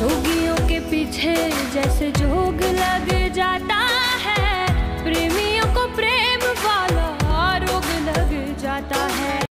जोगियों के पीछे जैसे जोग लग जाता है। प्रेमियों को प्रेम वाला रोग लग जाता है।